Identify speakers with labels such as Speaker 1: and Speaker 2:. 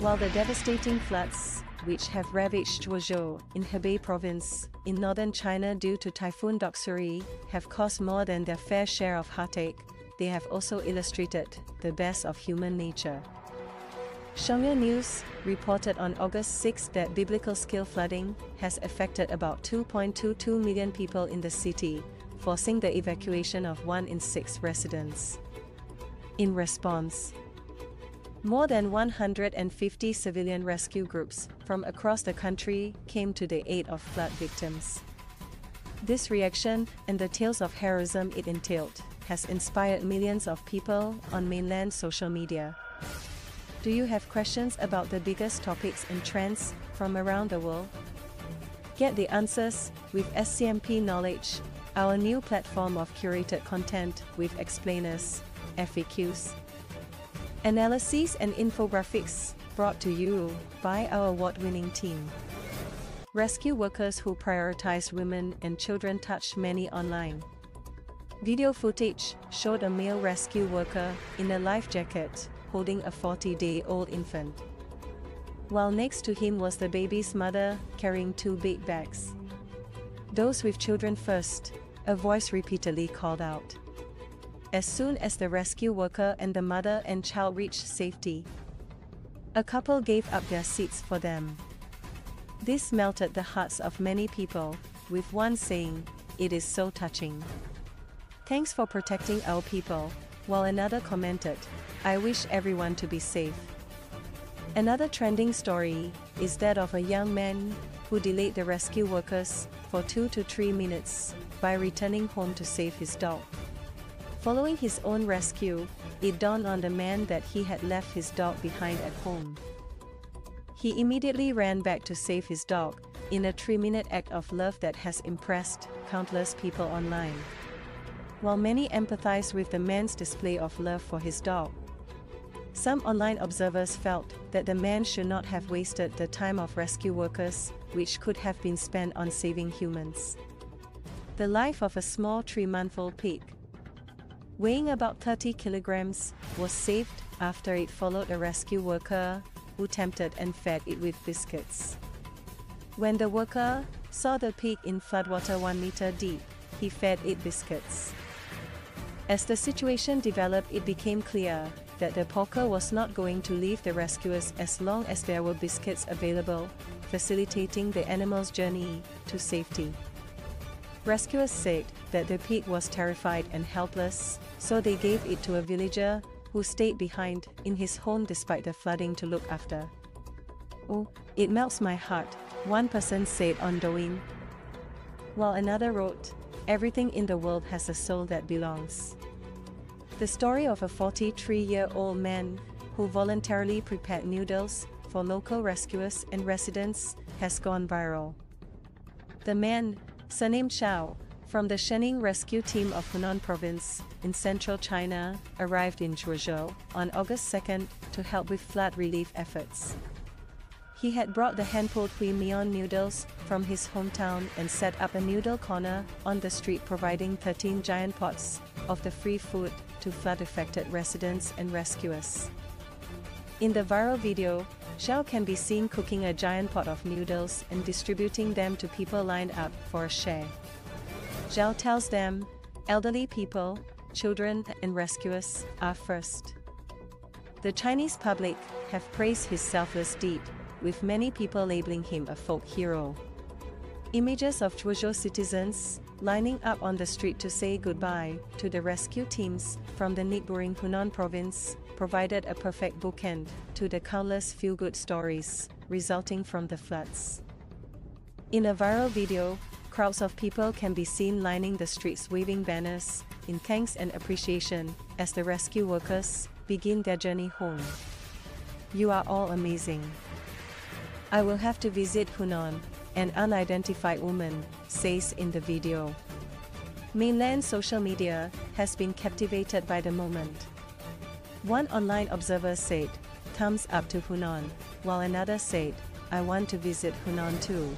Speaker 1: While the devastating floods, which have ravaged Zhuozhou in Hebei province, in northern China due to Typhoon Doksuri, have caused more than their fair share of heartache, they have also illustrated the best of human nature. Shanghai News reported on August 6 that biblical scale flooding has affected about 2.22 million people in the city, forcing the evacuation of one in six residents. In response, more than 150 civilian rescue groups from across the country came to the aid of flood victims. This reaction, and the tales of heroism it entailed, has inspired millions of people on mainland social media. Do you have questions about the biggest topics and trends from around the world? Get the answers with SCMP Knowledge, our new platform of curated content with explainers, FAQs, analyses, and infographics brought to you by our award winning team. Rescue workers who prioritize women and children touched many online. Video footage showed a male rescue worker in a life jacket holding a 40-day-old infant. While next to him was the baby's mother, carrying two big bags. Those with children first, a voice repeatedly called out. As soon as the rescue worker and the mother and child reached safety, a couple gave up their seats for them. This melted the hearts of many people, with one saying, It is so touching. Thanks for protecting our people, while another commented, I wish everyone to be safe. Another trending story is that of a young man who delayed the rescue workers for 2 to 3 minutes by returning home to save his dog. Following his own rescue, it dawned on the man that he had left his dog behind at home. He immediately ran back to save his dog, in a 3 minute act of love that has impressed countless people online. While many empathize with the man's display of love for his dog, some online observers felt that the man should not have wasted the time of rescue workers, which could have been spent on saving humans. The life of a small three-month-old pig, weighing about 30 kilograms, was saved after it followed a rescue worker who tempted and fed it with biscuits. When the worker saw the pig in floodwater 1 meter deep, he fed it biscuits. As the situation developed it became clear that the porker was not going to leave the rescuers as long as there were biscuits available, facilitating the animal's journey to safety. Rescuers said that the pig was terrified and helpless, so they gave it to a villager who stayed behind in his home despite the flooding to look after. Oh, it melts my heart, one person said on Douyin. While another wrote, Everything in the world has a soul that belongs. The story of a 43-year-old man who voluntarily prepared noodles for local rescuers and residents has gone viral. The man, surnamed Xiao, from the Shening rescue team of Hunan province in central China, arrived in Zhuozhou on August 2 to help with flood relief efforts. He had brought the hand-pulled Hui Mian noodles from his hometown and set up a noodle corner on the street providing 13 giant pots of the free food to flood-affected residents and rescuers. In the viral video, Xiao can be seen cooking a giant pot of noodles and distributing them to people lined up for a share. Zhao tells them, elderly people, children and rescuers are first. The Chinese public have praised his selfless deed, with many people labeling him a folk hero. Images of Zhuozhou citizens lining up on the street to say goodbye to the rescue teams from the neighboring Hunan province provided a perfect bookend to the countless feel-good stories resulting from the floods. In a viral video, crowds of people can be seen lining the streets waving banners in thanks and appreciation as the rescue workers begin their journey home. You are all amazing. I will have to visit Hunan, an unidentified woman says in the video. Mainland social media has been captivated by the moment. One online observer said, thumbs up to Hunan, while another said, I want to visit Hunan too.